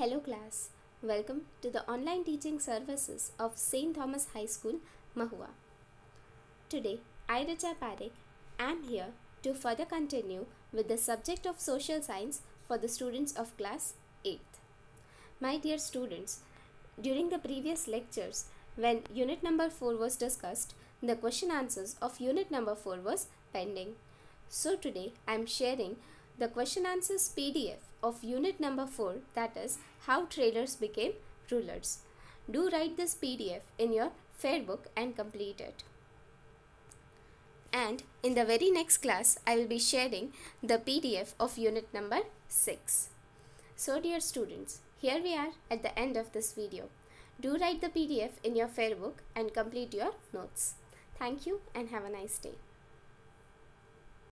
Hello class, welcome to the online teaching services of St. Thomas High School, Mahuva. Today, I, Richa Parekh, am here to further continue with the subject of social science for the students of class 8th. My dear students, during the previous lectures, when unit number 4 was discussed, the question answers of unit number 4 was pending. So today I am sharing the question answers PDF of unit number 4 that is how traders became rulers. Do write this PDF in your fair book and complete it. And in the very next class I will be sharing the PDF of unit number 6. So dear students, here we are at the end of this video. Do write the PDF in your fair book and complete your notes. Thank you and have a nice day.